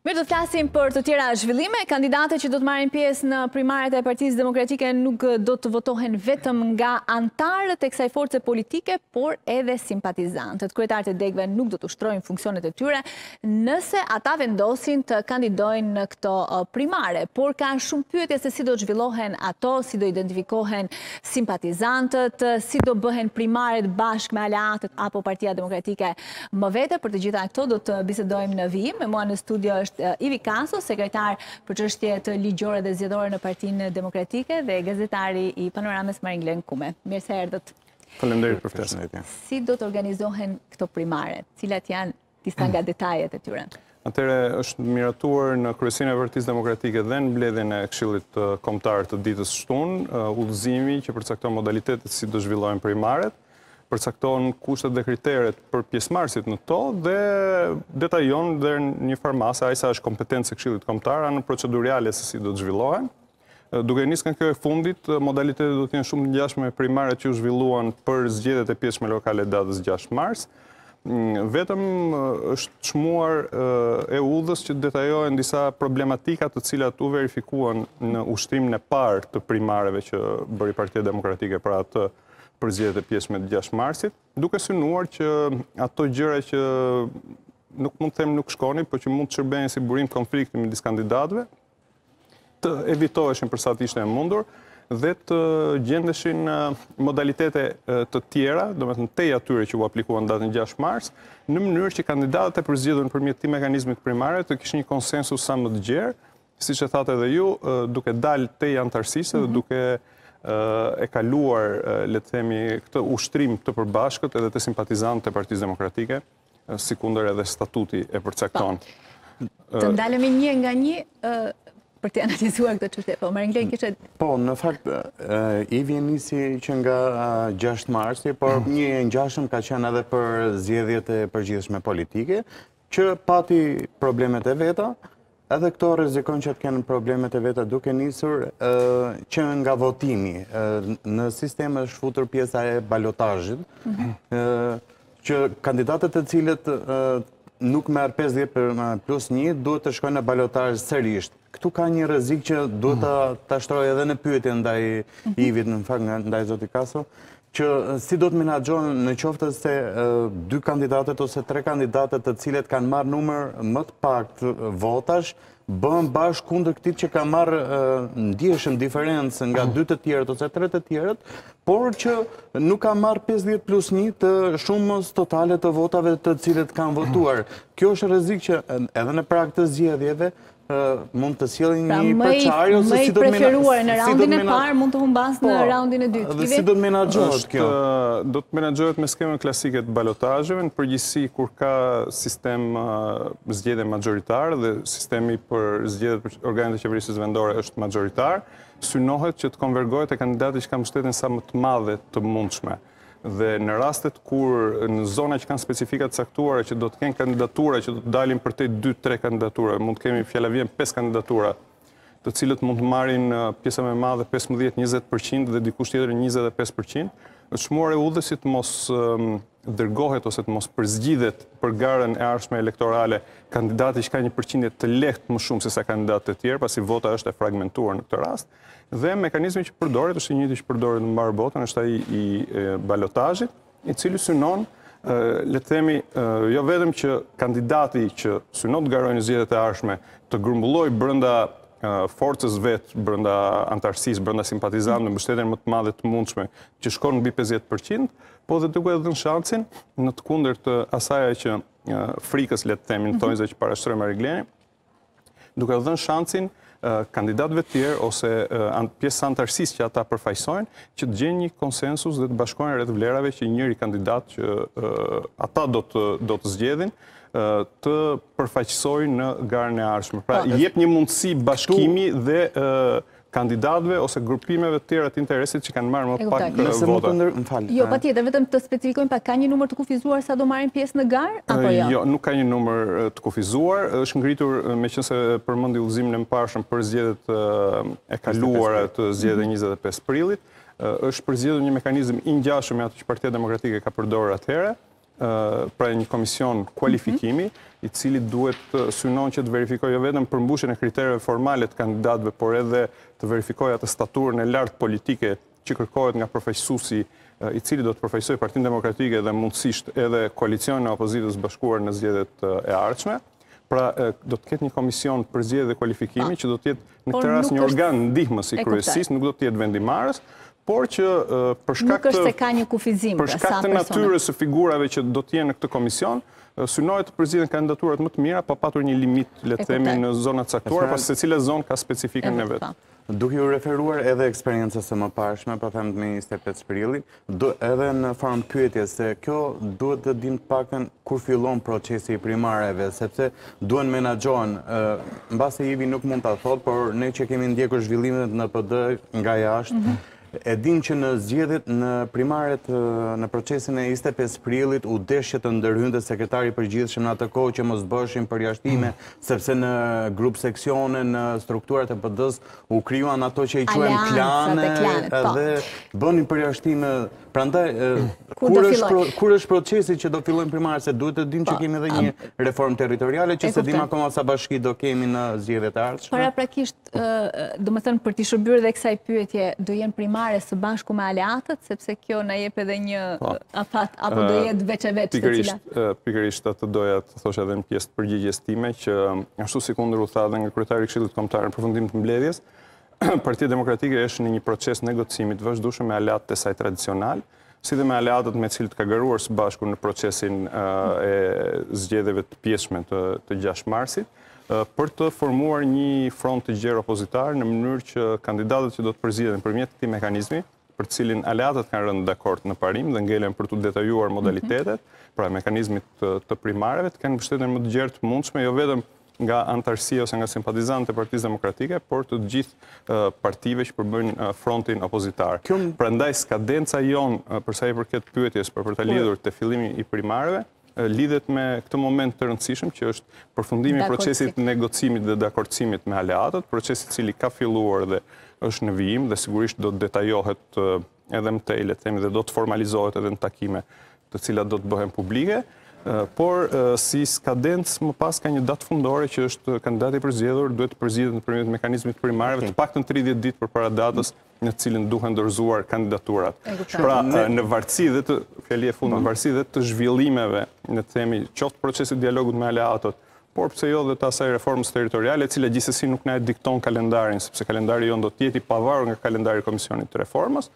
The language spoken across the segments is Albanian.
Mirë do të flasim për të tjera zhvillime, kandidatët që do të marrin pjesë në primaret e Partisë Demokratike nuk do të votohen vetëm nga anëtarët e kësaj force politike, por edhe simpatizantët. Kryetarët e degëve nuk do të ushtrojnë funksionet e tyre nëse ata vendosin të kandidojnë në këto primare, por ka shumë pyetje se si do të zhvillohen ato, si do identifikohen simpatizantët, si do bëhen primaret bashkë me aleatët apo partia demokratike Më vete për të gjitha këto do të bisedojmë në vijim. Me mua në studio është Ivi Kaso, sekretar për çështjet ligjore dhe zgjedhore në Partinë Demokratike dhe gazetari i Panoramës Maringlen Kume. Mirë se erdhët. Faleminderit për ftesën. Si do të organizohen këto primare? Cilat janë disa nga detajet e tyre? Atëherë është miratuar në kryesinë e Partisë Demokratike dhe në mbledhjen e Këshillit Kombëtar të ditës shtunë, udhëzimi që përcakton modalitetet si do zhvillohen primaret, përcakton kushtet dhe kriteret për pjesëmarrësit në to dhe detajon dhe një farë mase ai sa është kompetencë e Këshillit Kombëtar anën procedurale se si do të zhvillohen. Duke nisë nga kjo e fundit, modalitetet do të jenë shumë të ngjashme me primaret që u zhvilluan për zgjedhjet e pjesshme lokale datës 6 mars. Mm, vetëm është çmuar e udhës që të detajohen disa problematika të cilat u verifikuan në ushtrimin e parë të primareve që bëri Partia Demokratike për atë për zgjedhjet e pjesshme të 6 marsit, duke synuar që ato gjëra që nuk mund të them nuk shkonin, por që mund të shërbenin si burim konflikti midis kandidatëve, të evitoheshin për sa të ishte e mundur dhe të gjendeshin modalitete të tjera, domethënë tej atyre që u aplikuan datën 6 mars, në mënyrë që kandidatët e përzgjedhur nëpërmjet këtij mekanizmi të primareve të kishin një konsensus sa më të gjerë, siç e thatë edhe ju, duke dalë tej anëtarësisë dhe mhm. duke e kaluar, le të themi, këtë ushtrim të përbashkët edhe te simpatizantët e Partisë Demokratike, sikundër edhe statuti e përcakton. Po, të ndalemi një nga një për të analizuar këtë çështje. Po, Maringlen kishte Po, në fakt Ivi e nisi që nga 6 marsi, por mm. një e ngjashëm ka qenë edhe për zgjedhjet e përgjithshme politike, Që pati problemet e veta, edhe këto rrezikojnë që të kenë problemet e veta duke nisur që nga votimi. Në sistem është futur pjesa e balotazhit, që kandidatët të cilët nuk merr 50 plus 1 duhet të shkojnë në balotazh sërisht. Këtu ka një rrezik që duhet ta ta shtroj edhe në pyetje ndaj Ivit në fakt nga ndaj zoti Kaso, që si do të menaxhohen në qoftë se dy kandidatët ose tre kandidatët të cilët kanë marrë numër më të pak votash bëhen bashkë kundër këtij që ka marrë ndjeshëm diferencë nga dy të tjerët ose tre të tjerët, por që nuk ka marrë 50 plus 1 të shumës totale të votave të cilët kanë votuar. Kjo është rrezik që edhe në prag të zgjedhjeve mund të sjellë pra, një përçarje ose si do të menaxhohet në raundin e parë mund të humbasë në po, raundin e dytë. Dhe si do të menaxhohet kjo? Do të menaxhohet me skemën klasike të balotazheve në përgjithësi kur ka sistem zgjedhjeje mazhoritar dhe sistemi për zgjedhjet për organet e qeverisjes vendore është mazhoritar, synohet që të konvergohet te kandidati që ka mbështetjen sa më të madhe të mundshme. dhe në rastet kur në zona që kanë specifika të caktuara që do të kenë kandidatura që do të dalin përtej 2-3 kandidatura, mund të kemi fjala vjen 5 kandidatura, të cilët mund të marrin pjesa më e madhe 15-20% dhe dikush tjetër 25%, është çmuar e udhës të mos dërgohet ose të mos përzgjidhet për garën e ardhshme elektorale kandidati që ka një përqindje të lehtë më shumë sesa kandidatët e tjerë, pasi vota është e fragmentuar në këtë rast, Dhe mekanizmi që përdoret është i njëjti që përdoret në mbarë botën, është ai i balotazhit, i cili synon le të themi, jo vetëm që kandidati që synon të garojë në zgjedhjet e ardhshme të grumbullojë brenda forcës së vet, brenda anëtarësisë, brenda simpatizantëve, mbështetjen më të madhe të mundshme, që shkon mbi 50%, po dhe duke dhënë shancin në të kundërt të asaj që frikës le të themi, në thonjëza që parashtroi Marigleni, duke u dhënë shancin kandidatëve të tjerë ose pjesës së anëtarësisë që ata përfaqësojnë, që të gjejnë një konsensus dhe të bashkohen rreth vlerave që njëri kandidat që ata do të do të zgjedhin të përfaqësojë në garën e ardhshme. Pra i jep një mundësi bashkimi dhe kandidatëve ose grupimeve të tjera të interesit që kanë marrë më pak vota. Nëse mund të ndër... Më fal. Jo, patjetër, vetëm të specifikojmë pak, ka një numër të kufizuar sa do marrin pjesë në garë, apo jo? Jo, nuk ka një numër të kufizuar, është ngritur meqenëse përmendi udhëzimin e mëparshëm për zgjedhjet e kaluara të zgjedhjet e 25 prillit, është përzgjedhur një mekanizm i ngjashëm me atë që Partia Demokratike ka përdorur atëherë, pra një komision kualifikimi, i cili duhet të synojë që të verifikojë jo vetëm përmbushjen e kritereve formale të kandidatëve, por edhe të verifikojë atë staturën e lartë politike që kërkohet nga përfaqësuesi i cili do të përfaqësojë Partinë Demokratike dhe mundësisht edhe koalicionin e opozitës së bashkuar në zgjedhjet e ardhshme. Pra do të ketë një komision përzgjedhje dhe kualifikimi po. që do të jetë në këtë rast një organ ndihmës i kryesisë, nuk do të jetë vendimarës, por që për shkak të se ka një kufizim për shkak të natyrës së figurave që do të jenë në këtë komision, synohet të përzgjidhen kandidaturat më të mira pa patur një limit, le të themi, në zona të caktuara, po secila zonë ka specifikën e vet. Duke iu referuar edhe eksperiencës së mëparshme, po them të njëzet e pesë prillit, edhe në formë pyetje se kjo duhet të dimë të paktën kur fillon procesi i primareve, sepse duhen menaxhohen, mbase Ivi nuk mund ta thotë, por ne që kemi ndjekur zhvillimet në PD nga jashtë, mhm. E dimë që në zgjedhjet në primaret në procesin e 25 prillit u desh që të ndërhynte sekretari i përgjithshëm në atë kohë që mos bëshin përjashtime, mm. sepse në grup seksione, në strukturat e PD-s u krijuan ato që i quajmë klane po. dhe bënin përjashtime. Prandaj mm. kur është kur është procesi që do fillojnë primaret se duhet të dimë që po. kemi edhe një reformë territoriale që s'e dimë akoma sa bashki do kemi në zgjedhjet e ardhshme. Paraprakisht domethënë për t'i shërbyer dhe kësaj pyetje, do jenë primare së bashku me aleatët, sepse kjo na jep edhe një po. afat, apo do jetë veç e veç të cila? Pikërisht, atë doja të thosha edhe në pjesë të përgjigjes time, që ashtu sikundër u tha dhe nga kryetari i Këshillit Kombëtar në përfundim të mbledhjes, Partia Demokratike është në një proces negocimi të vazhdueshëm me aleatët e saj tradicionalë, si dhe me aleatët me cilët ka garuar së bashku në procesin e zgjedhjeve të pjesshme të, të 6 marsit, për të formuar një front të gjerë opozitar në mënyrë që kandidatët që do të përzgjidhen përmjet këtij mekanizmi, për të cilin aleatët kanë rënë dakord në parim dhe ngelen për t'u detajuar mhm. modalitetet, pra mekanizmit të primareve, të kenë mbështetjen më të gjerë të mundshme, jo vetëm nga anëtarësia ose nga simpatizantët e Partisë Demokratike, por të të gjithë partive që përbëjnë frontin opozitar. Prandaj skadenca jonë për sa i përket pyetjes për për ta lidhur te fillimi i primareve, lidhet me këtë moment të rëndësishëm që është përfundimi i procesit të negocimit dhe dakordësimit me aleatët, proces i cili ka filluar dhe është në vijim dhe sigurisht do të detajohet edhe më tej, le të themi, dhe do të formalizohet edhe në takime të cilat do të bëhen publike, por si skadencë më pas ka një datë fundore që është kandidati i përzgjedhur, duhet të përzgjidhet nëpërmjet mekanizmit të primareve të paktën 30 ditë përpara datës në cilën duhen dorëzuar kandidaturat. Pra në vartësi dhe të, fjalia e fundit, në po. vartësi dhe të zhvillimeve, le të themi, qoftë procesit të dialogut me aleatët, por pse jo dhe të asaj reformës territoriale, e cila gjithsesi nuk na e dikton kalendarin, sepse kalendari jonë do të jetë i pavarur nga kalendari i Komisionit të Reformës,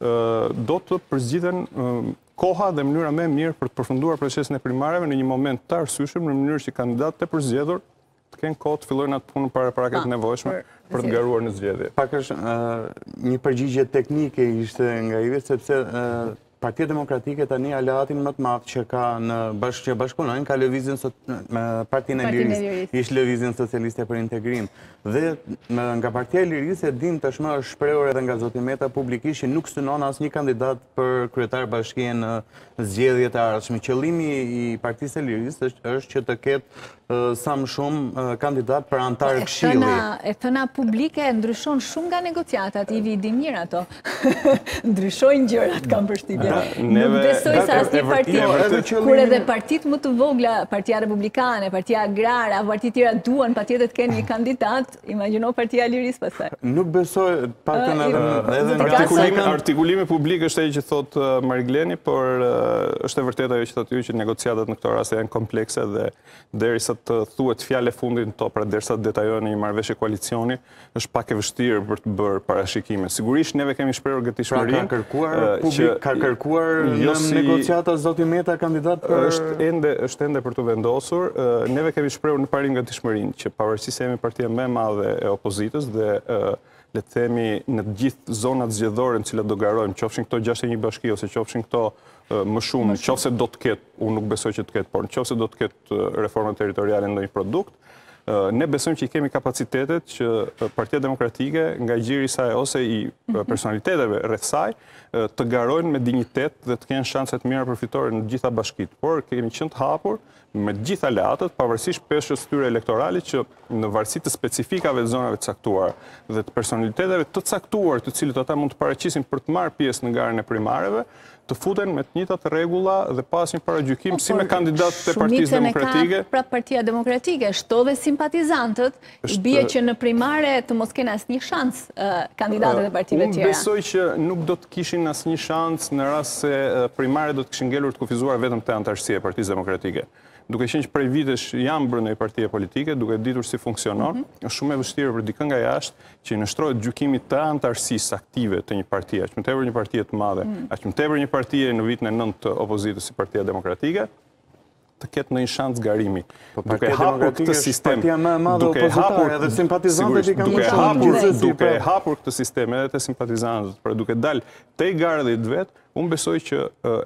do të përzgjidhen koha dhe mënyra më e mirë për të përfunduar procesin e primareve në një moment të arsyeshëm në mënyrë që kandidatët e përzgjedhur të kenë kohë të fillojnë atë punën paraprake të nevojshme për të garuar në zgjedhje. Pak a shumë një përgjigje teknike ishte nga Ivi, sepse Partia Demokratike tani aleatin më të madh që ka në... bashkë që bashkëpunojnë ka lëvizjen me... Partinë e Lirisë, ish lëvizjen socialiste për integrim. Dhe nga Partia e Lirisë e dim tashmë është shprehur edhe nga zoti Meta publikisht që nuk synon asnjë kandidat për kryetar bashkie në zgjedhjet e ardhshme. Qëllimi i Partisë së Lirisë është që të ketë sa më shumë kandidatë për anëtarë këshilli. E thëna publike ndryshon shumë nga negociatat, i dini mirë ato. Ndryshojnë gjërat, kam përshtypje. Nuk besoj se asnjë parti, kur edhe partitë më të vogla, partia republikane, partia agrare apo parti të tjera duan, patjetër të kenë një kandidat, Imagjino Partia e Lirisë pastaj. Nuk besoj të paktën edhe edhe artikulimi artikulimi publik është ai që thotë Marigleni, por është e vërtetë ajo që thoni ju që negociatat në këto raste janë komplekse dhe derisa të thuhet fjala e fundit në to, pra derisa të detajohet një marrëveshje koalicioni, është pak e vështirë për të bërë parashikime. Sigurisht neve kemi shprehur gatishmërinë. Pra ka kërkuar publik, ka kërkuar jo në negociata zoti Meta kandidat për është ende është ende për të vendosur. Neve kemi shprehur në parim gatishmërinë që pavarësisht se jemi partia më e madhe e opozitës dhe le të themi në të gjithë zonat zgjedhore në të cilat do garojmë, qofshin këto 61 bashki ose qofshin këto më shumë, në qoftë se do të ketë, unë nuk besoj që të ketë, por në qoftë se do të ketë reforma territoriale ndonjë produkt, ne besojmë që i kemi kapacitetet që Partia Demokratike nga gjiri saj ose i mhm. personaliteteve rreth saj të garojnë me dinjitet dhe të kenë shanse të mira për fitore në të gjitha bashkitë. Por kemi qënë të hapur me të gjithë aleatët, pavarësisht peshës së tyre elektorale që, në varësi të specifikave të zonave të caktuara dhe të personaliteteve të caktuar të cilët ata mund të paraqisin për të marrë pjesë në garën e primareve, të futen me të njëjtat rregulla dhe pa asnjë paragjykim po, si me kandidatët e Partisë Demokratike. Shumicën e ka pra Partia Demokratike, shto dhe simpatizantët Bie që në primare të mos kenë asnjë shans kandidatët e partive të tjera. Unë besoj që nuk do të kishin asnjë shans në rast se primaret do të kishin ngelur të kufizuara vetëm te anëtarësia e partisë demokratike. Duke qenë që prej vitesh jam brenda një partie politike, duke ditur si funksionon, mhm. është shumë e vështirë për dikën nga jashtë që t'i nënshtrohet gjykimit të anëtarësisë aktive të një partie, aq më tepër një partie të madhe, mhm. aq më tepër një partie në vitin e nëntë të opozitës si partia demokratike, të ketë ndonjë shans garimi. Po duke hapur këtë sistem, duke hapur edhe simpatizantët i kanë më shumë në duke hapur këtë sistem edhe te simpatizantët, pra duke dalë tej gardhit të vet, unë besoj që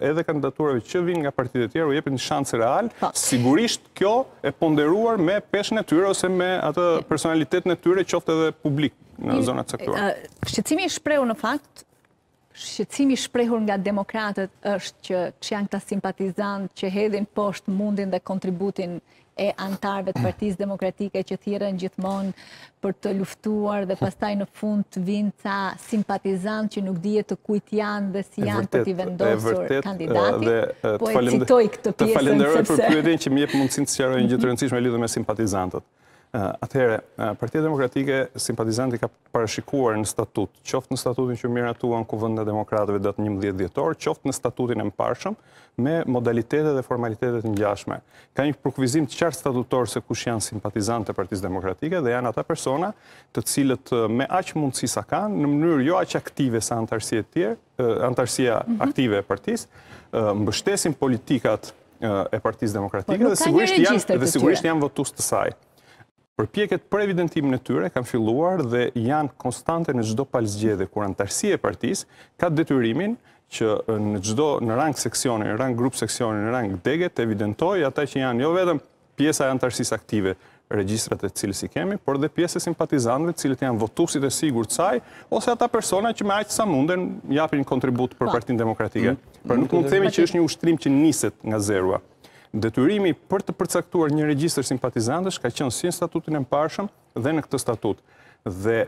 edhe kandidaturave që vijnë nga partitë e tjera u jepet një shans real, po. sigurisht kjo e ponderuar me peshën e tyre ose me atë personalitetin e tyre qoftë edhe publik në zona të caktuara. Shqetësimin e shprehu në fakt Shqetësimi i shprehur nga demokratët është që ç'janë këta simpatizantë që hedhin poshtë mundin dhe kontributin e anëtarëve të Partisë Demokratike që thirren gjithmonë për të luftuar dhe pastaj në fund të vinë ca simpatizantë që nuk dihet të kujt janë dhe si janë për t'i vendosur kandidatët. Po e citoj këtë pjesën sepse. Të falenderoj për pyetjen që më jep mundësinë të sqaroj një gjë të rëndësishme lidhur me simpatizantët. Atëherë, Partia Demokratike simpatizantët i ka parashikuar në statut, qoftë në statutin që u miratua në Kuvendin e demokratëve datë 11 dhjetor, qoftë në statutin e mëparshëm, me modalitete dhe formalitete të ngjashme. Ka një përkufizim të qartë statutor se kush janë simpatizantët e Partisë Demokratike dhe janë ata persona të cilët me aq mundësi sa kanë, në mënyrë jo aq aktive sa anëtarësia e tjerë, anëtarësia aktive e partisë, mbështesin politikat e Partisë Demokratike po, dhe sigurisht janë votues të saj. Përpjekjet për evidentimin e tyre kanë filluar dhe janë konstante në çdo palë zgjedhje, kur anëtarësia e partisë ka detyrimin që në çdo në rang seksioni, në rang grup seksioni, në rang dege, të evidentojë ata që janë jo vetëm Pjesa e anëtarësisë aktive, regjistrat e të cilës i kemi, por dhe pjesë e simpatizantëve, të cilët janë votuesit e sigurt të saj, ose ata persona që me aq sa munden japin një kontribut për po. Partinë Demokratike. Mm. Por nuk mund të themi që është një ushtrim që niset nga zeroja. Detyrimi për të përcaktuar një regjistër simpatizantësh ka qenë si në statutin e mëparshëm dhe në këtë statut. Dhe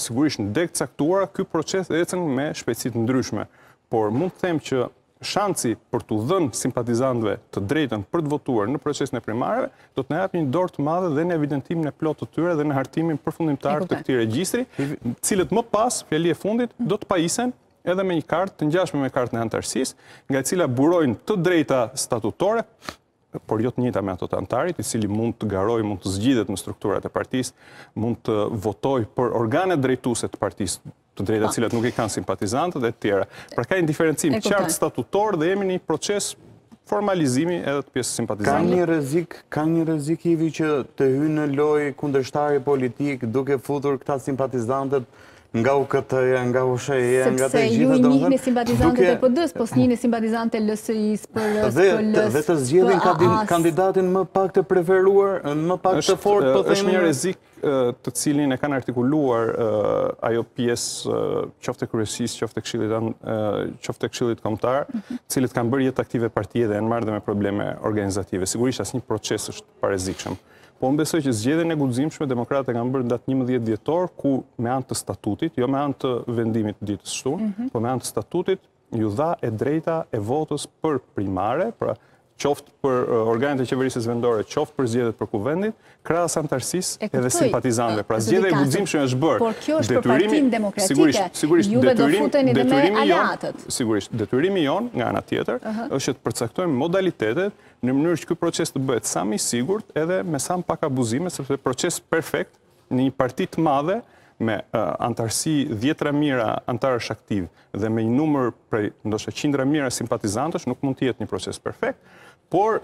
sigurisht në degë të caktuara, ky proces ecën me shpejtësi të ndryshme. Por mund të them që Shansi për t'u dhënë simpatizantëve të drejtën për të votuar në procesin e primareve, do të na japë një dorë të madhe dhe në evidentimin e plotë të tyre dhe në hartimin përfundimtar të këtij regjistri, të cilët më pas, fjali e fundit, do të pajisen edhe me një kartë të ngjashme me kartën e anëtarësisë, nga e cila burojnë të drejta statutore, por jo të njëjta me ato të anëtarit, i cili mund të garojë, mund të zgjidhet në strukturat e partisë, mund të votojë për organet drejtuese të partisë, të drejta të cilat nuk i kanë simpatizantët e të tjera. Pra ka një diferencim të qartë statutor dhe jemi në një proces formalizimi edhe të pjesës së simpatizantëve. Ka një rrezik, ka një rrezik Ivi që të hyjë në lojë kundërshtari politik duke futur këta simpatizantët nga u këtëja, nga u shëja, nga të gjitha... Sepse ju i njihni simpatizantët e PD-së, po s'i njihni simpatizantët e LSI-së, për lësë, për lësë, Dhe të zgjedhin kandidatin më pak të preferuar, më pak të fortë, po themi... është një rrezik të cilin e kanë artikuluar ajo pjesë qoftë e kryesisë, qoftë e këshillit, qoftë e Këshillit Kombëtar, mhm. të cilët kanë bërë jetë aktive partie dhe janë marrë dhe me probleme organizative. Sigurisht, asnjë proces s'është i parrezikshëm. Po unë besoj që zgjedhjen e guximshme demokratët e kanë bërë datë 11 dhjetor ku me anë të statutit, jo me anë të vendimit të ditës së shtunë, mm -hmm. por me anë të statutit iu dha e drejta e votës për primare, pra qoftë për uh, organet e qeverisjes vendore, qoftë për zgjedhjet për kuvendin, krahas antarësisë edhe simpatizantëve. Pra zgjedhja e guximshme është bërë. Por kjo është për partinë demokratike. Sigurisht, sigurisht juve do futeni edhe me aleatët. Sigurisht, detyrimi jonë nga ana tjetër është që të përcaktojmë modalitetet në mënyrë që ky proces të bëhet sa më i sigurt edhe me sa më pak abuzime, sepse proces perfekt në një parti të madhe me antarësi dhjetra mijëra antarësh aktivë dhe me një numër prej ndoshta qindra mijëra simpatizantësh nuk mund të jetë një proces perfekt, por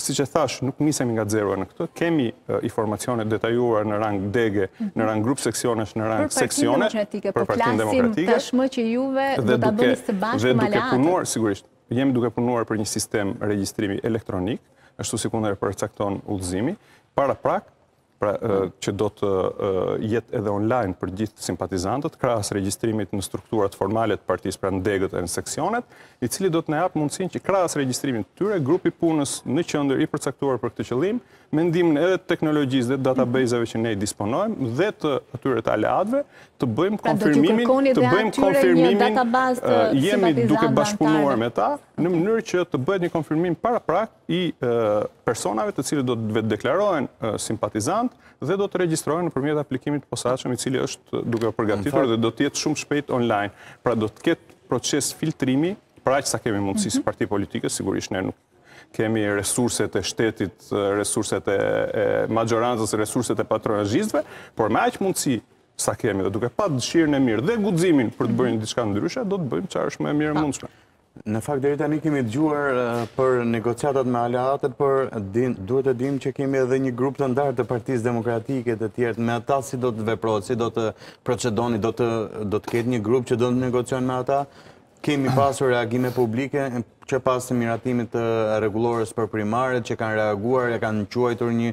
siç e thashë nuk nisemi nga zero në këtë, kemi informacion të detajuar në rang dege, mhm. në rang grup seksionesh, në rang seksione, për partinë demokratike, për po partinë demokratike, dhe duke punuar, sigurisht, Jemi duke punuar për një sistem regjistrimi elektronik, ashtu sikundër e përcakton udhëzimi, paraprak, pra që do të jetë edhe online për gjithë simpatizantët, krahas regjistrimit në strukturat formale të partisë, pra në degët e në seksionet, i cili do të na japë mundësinë që krahas regjistrimit të tyre, grupi i punës në qendër i përcaktuar për këtë qëllim, me ndihmën edhe të teknologjisë dhe database-ave që ne disponojmë dhe të atyre të aleatëve, të bëjmë pra, konfirmimin, të bëjmë konfirmimin, jemi duke bashkëpunuar me ta, në mënyrë që të bëhet një konfirmim paraprak i personave të cilët do të vetëdeklarohen simpatizantë dhe do të regjistrohen nëpërmjet aplikimit të posaçëm i cili është duke u përgatitur dhe do të jetë shumë shpejt online. Pra do të ketë proces filtrimi, pra që sa kemi mundësi si mhm. parti politike, sigurisht ne nuk Kemi resurset e shtetit, resurset e mazhorancës, resurset e patronazhistëve, por me aq mundësi sa kemi dhe duke pa dëshirën e mirë dhe guximin për të bërë diçka ndryshe, do të bëjmë çfarë është më e mirë e mundshme. Në fakt deri tani kemi dëgjuar për negociatat me aleatët, por duhet të dimë që kemi edhe një grup të ndarë të Partisë Demokratike të tjerë, me ata si do të veprohet, si do të procedoni, do të ketë një grup që do të negociojë me ata? Kemi pasur reagime publike që pas miratimit të rregullores për primaret që kanë reaguar e kanë quajtur një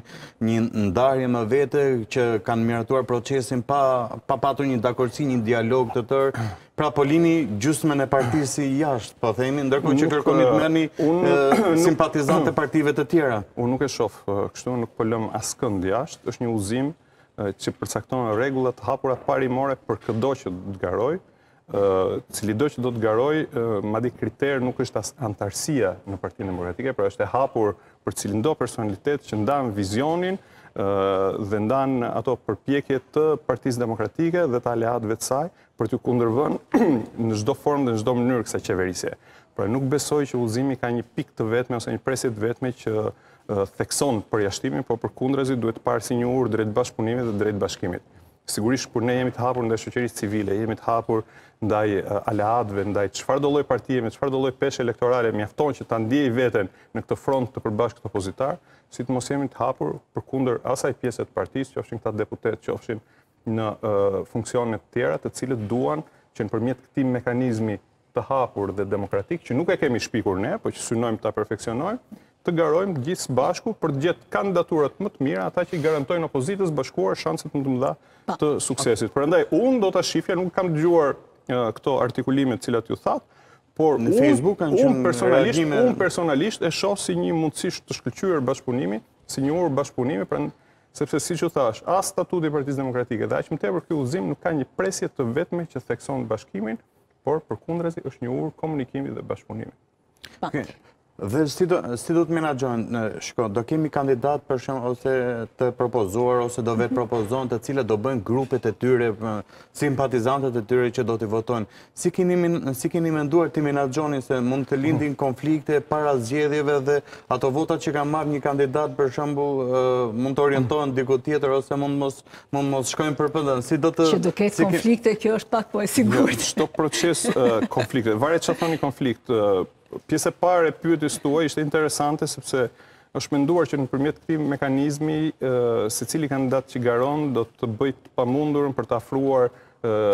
një ndarje më vete që kanë miratuar procesin pa patur një dakordësi një dialog të tërë pra po lini gjysmën e partisë jashtë po themi ndërkohë që kërkoni të merrni simpatizantë të partive të tjera unë nuk e shof kështu nuk po lëmë askënd jashtë është një udhëzim që përcakton rregulla të hapura parimore për këdo që të garojë Cilido që do të garojë, madje kriter nuk është as anëtarësia në Partinë Demokratike, pra është e hapur për cilindo personalitet që ndan vizionin dhe ndan ato përpjekje të Partisë Demokratike dhe të aleatëve të saj për t'iu kundërvënë në çdo formë dhe në çdo mënyrë kësaj qeverisje. Pra nuk besoj që udhëzimi ka një pikë të vetme ose një presje të vetme që thekson përjashtimin, por përkundrazi duhet parë si një urë drejt bashkëpunimit dhe drejt bashkimit. Sigurisht kur ne jemi të hapur ndaj shoqërisë civile, jemi të hapur ndaj aleatëve, ndaj çfarëdo lloj partie, me çfarëdo lloj peshe elektorale mjafton që ta ndiejë veten në këtë front të përbashkët opozitar, si të mos jemi të hapur përkundër asaj pjese të partisë, qofshin këta deputetë, qofshin në funksione të tjera, të cilët duan që nëpërmjet këtij mekanizmi të hapur dhe demokratik që nuk e kemi shpikur ne, po që synojmë ta perfeksionojmë, të garojmë të gjithë së bashku për të gjetë kandidaturat më të mira, ata që i garantojnë opozitës së bashkuar shanset më të mëdha po. të suksesit. Prandaj unë do ta shifja, nuk kam dëgjuar këto artikulime të cilat ju thatë, Por në Facebook kanë qenë personalisht, reagime... unë personalisht e shoh si një mundësi të shkëlqyer bashkëpunimi, si një urë bashkëpunimi, pra sepse siç ju thashë, as statuti i Partisë Demokratike dhe aq më tepër ky udhëzim nuk ka një presje të vetme që thekson bashkimin, por përkundrazi është një urë komunikimi dhe bashkëpunimi. Po. Dhe si do, si do t'i menaxhoni, shiko, do kemi kandidatë për shembull ose të propozuar ose do vetëpropozohen të cilët do bëjnë grupet e tyre, simpatizantët e tyre që do t'i votojnë. Si keni si keni menduar t'i menaxhoni se mund të lindin konflikte para zgjedhjeve dhe ato votat që ka marrë një kandidat për shembull mund të orientohen diku tjetër ose mund mos Mund mos shkojnë për PD-në, si do të... Që do ketë konflikte, kjo është pak po e sigurt. Jo, çdo proces konflikte. Varet ç'quani konflikt, pjesa e parë e pyetjes tuaj ishte interesante, sepse është menduar që nëpërmjet këtij mekanizmi, secili kandidat që garon, do të bëjë të pamundurën për të afruar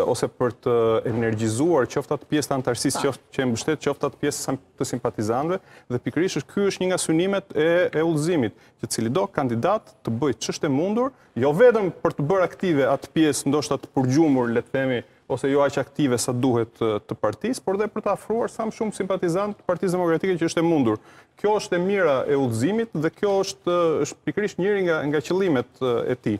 ose për të energjizuar qoftë atë pjesë të anëtarësisë qoftë që e mbështet qoftë atë pjesë të simpatizantëve dhe pikërisht ky është një nga synimet e udhëzimit që cilido kandidat të bëjë ç'është e mundur, jo vetëm për të bërë aktive atë pjesë ndoshta të përgjumur, le të themi, ose jo aq aktive sa duhet të partisë, por dhe për të afruar sa më shumë simpatizantë të Partisë Demokratike që është e mundur. Kjo është e mira e udhëzimit dhe kjo është është pikërisht njëri nga nga qëllimet e tij.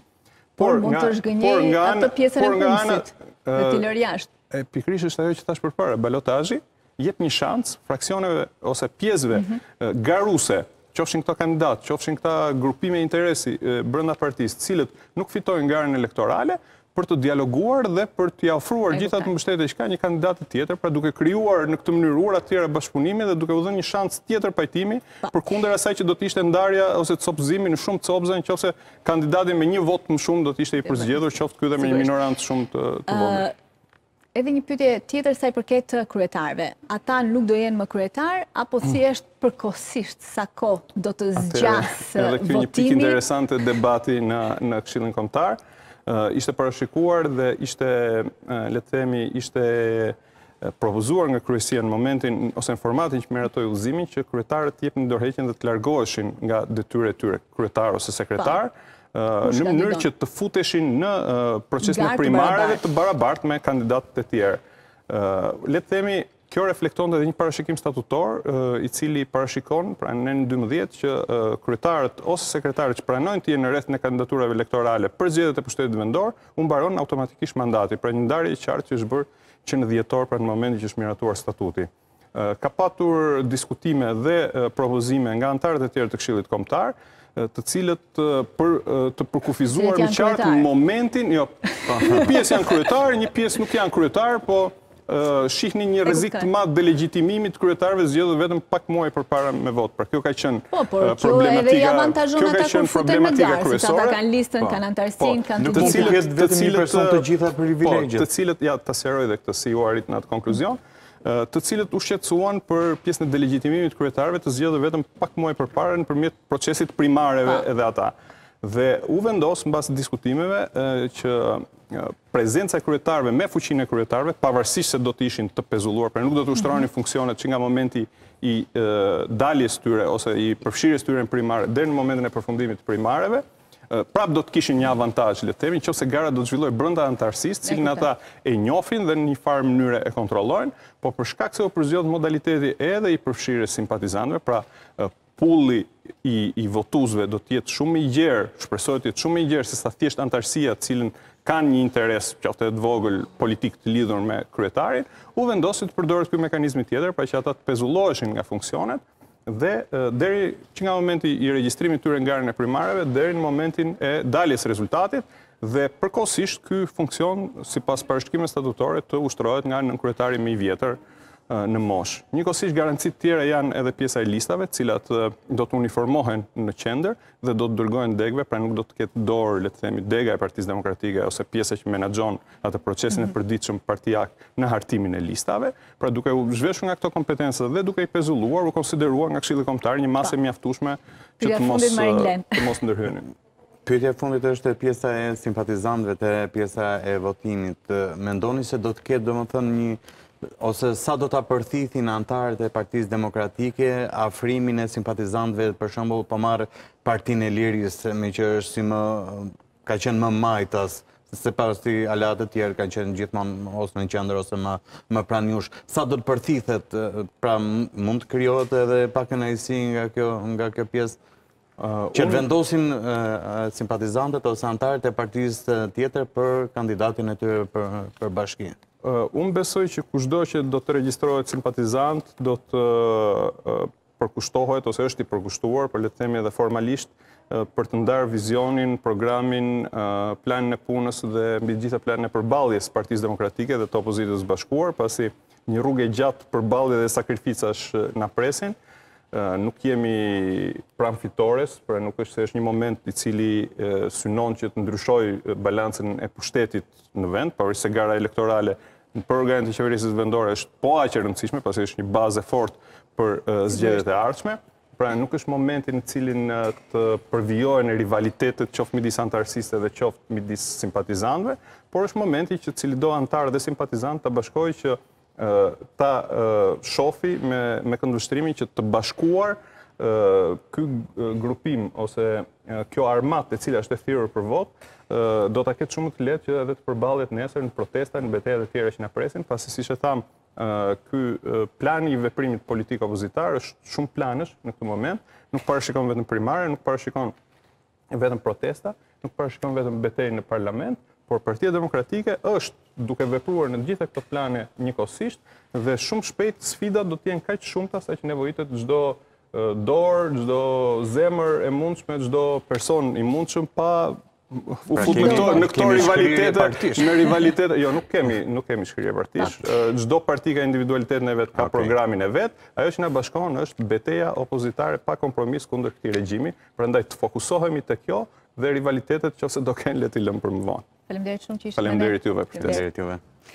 Por, mund të zhgënjejë atë pjesën e humbësit dhe t'i lërë jashtë. Pikërisht është ajo që thashë përpara, balotazhi jep një shans fraksioneve ose pjesëve mhm. garuse, qofshin këta kandidatë, qofshin këta grupime interesi brënda partisë, të cilët nuk fitojnë garën elektorale, për të dialoguar dhe për t'ia ofruar gjithë atë mbështetje që ka një kandidati tjetër, pra duke krijuar në këtë mënyrë ura të tjera bashkëpunimi dhe duke u dhënë një shans tjetër pajtimi përkundër asaj që do të ishte ndarja ose copëzimi në shumë copëza në qoftë se kandidati me një votë më shumë do të ishte i përzgjedhur qoftë ky dhe me një minorancë shumë të vogël. Edhe një pyetje tjetër sa i përket kryetarëve. Ata nuk do jenë më kryetar apo si është përkohësisht sa kohë do të zgjasë votimi? Edhe kjo një pikë interesante debati në në Këshillin Kombëtar. Ishte parashikuar dhe ishte, le të themi, ishte propozuar nga kryesia në momentin ose në formatin që miratoi udhëzimin që kryetarët të jepnin dorëheqjen dhe të largoheshin nga detyrat e tyre, kryetar ose sekretar, në mënyrë që të futeshin në procesin e primareve të barabartë me kandidatët e tjerë. Le të themi, kjo reflekton dhe një parashikim statutor, i cili parashikon, pra neni 12, që kryetarët ose sekretarët që pranojnë të jenë në rrethin e kandidaturave elektorale për zgjedhjet e pushtetit vendor, u mbaron automatikisht mandati, pra një ndarje e qartë që është bërë që në dhjetor, pra në momentin që është miratuar statuti. Ka patur diskutime dhe propozime nga anëtarët e tjerë të Këshillit Kombëtar, të cilët për të përkufizuar më qartë në momentin, jo, një pjesë janë kryetarë, një pjesë nuk janë kryetarë, po shihnin një rrezik të madh delegjitimimi të kryetarëve zgjedhur vetëm pak muaj përpara me votë. Pra kjo ka qenë po, problematika. Kjo ka qenë problematika kryesore. Ata kanë listën, kanë antarësinë, po, kanë të gjitha. Të cilët vetëm një person të gjitha privilegjet. Po, të cilët ja ta sqaroj edhe këtë si u arrit në atë konkluzion. të cilët u shqetësuan për pjesën e delegjitimimit të kryetarëve të zgjedhur vetëm pak muaj përpara nëpërmjet procesit primareve edhe ata. Dhe u vendos mbas diskutimeve që prezenca e kryetarëve me fuqinë e kryetarëve, pavarësisht se do të ishin të pezulluar, pra nuk do të mhm. ushtronin funksionet që nga momenti i daljes tyre ose i përfshirjes tyre në primare deri në momentin e përfundimit të primareve, prapë do të kishin një avantazh, le të themi, nëse gara do të zhvillohej brenda anëtarësisë, të cilin ata e njohin dhe në një farë mënyre e kontrollojnë, por për shkak se u përzgjodh modaliteti edhe i përfshirjes simpatizantëve, pra pulli i i votuesve do të jetë shumë më i gjerë, shpresohet të jetë shumë më i gjerë se sa thjesht anëtarësia, të cilën kanë një interes qoftë edhe të vogël politik të lidhur me kryetarin, u vendos të përdoret ky mekanizmi tjetër, pra që ata të pezulloheshin nga funksionet, dhe deri që nga momenti i regjistrimit tyre në garën e primareve, deri në momentin e daljes rezultatit, dhe përkohësisht ky funksion, sipas parashikimeve statutore, të ushtrohet nga nënkryetari më i vjetër në moshë. Njëkohësisht garanci të tjera janë edhe pjesa e listave, të cilat do të uniformohen në qendër dhe do të dërgohen degve, pra nuk do të ketë dorë, le të themi, dega e partisë demokratike, ose pjesa që menaxhon atë procesin e mhm. përditshëm partijak në hartimin e listave, Pra duke u zhveshur nga këto kompetenca dhe duke i pezulluar, u konsiderua nga Këshilli Kombëtar një masë e po. mjaftueshme që të mos të mos ndërhynin. Pyetja e fundit është pjesa e simpatizantëve te pjesa e votimit. Mendoni se do të ketë domethënë një ose sa do ta përthithin anëtarët e Partisë Demokratike afrimin e simpatizantëve për shembull po marr Partinë e Lirisë meqë është si më kanë qenë më majtas, se pastaj aleatët e tjerë kanë qenë gjithmonë ose në qendër ose më më pranë jush. Sa do të përthithet, pra mund të krijohet edhe pakënaqësi nga kjo nga kjo pjesë që të vendosin simpatizantët ose anëtarët e partisë tjetër për kandidatin e tyre për bashkinë. Unë besoj që kushdo që do të regjistrohet simpatizant, do të përkushtohet ose është i përkushtuar, për le të themi edhe formalisht, për të ndarë vizionin, programin, planin e punës dhe mbi të gjitha planin e përballjes Partisë Demokratike dhe të opozitës së bashkuar, pasi një rrugë e gjatë përballjeje dhe sakrificash na presin, nuk jemi pranë fitores, pra nuk është se është një moment i cili synon që të ndryshojë balancën e pushtetit në vend, por se gara elektorale për organet e qeverisjes vendore është po aq e rëndësishme, pasi është një bazë e fortë për zgjedhjet e ardhshme, pra nuk është momenti në të cilin të përvijohen rivalitetet qoftë midis anëtarësisë, edhe qoftë midis simpatizantëve, por është momenti që cilido anëtar dhe simpatizant ta bashkojë, që ta shofi me këndvështrimin që të bashkuar ky grupim ose kjo armatë e cila është e thirrur për votë, do ta ketë shumë të lehtë që edhe të përballet nesër në protesta, në beteja e tjera që na presin, pasi siç thamë, ky plan i veprimit politik opozitar është shumëplanësh në këtë moment, nuk parashikon vetëm primare, nuk parashikon vetëm protesta, nuk parashikon vetëm betejë në parlament, por Partia Demokratike është duke vepruar në të gjitha këto plane njëkohësisht dhe shumë shpejt sfidat do të jenë kaq të shumta saqë nevojitet çdo dorë, çdo zemër e mundshme, çdo person i mundshëm pa u pra, futur në këto rivalitete, në rivalitete, jo nuk kemi, nuk kemi shkrirje partish. Çdo parti ka individualitetin e vet, ka programin e vet. Ajo që na bashkon është beteja opozitare pa kompromis kundër këtij regjimi, prandaj të fokusohemi te kjo dhe rivalitetet nëse do ketë le t'i lëmë për më vonë. Faleminderit shumë që ishit me ne. Faleminderit juve për ftesën.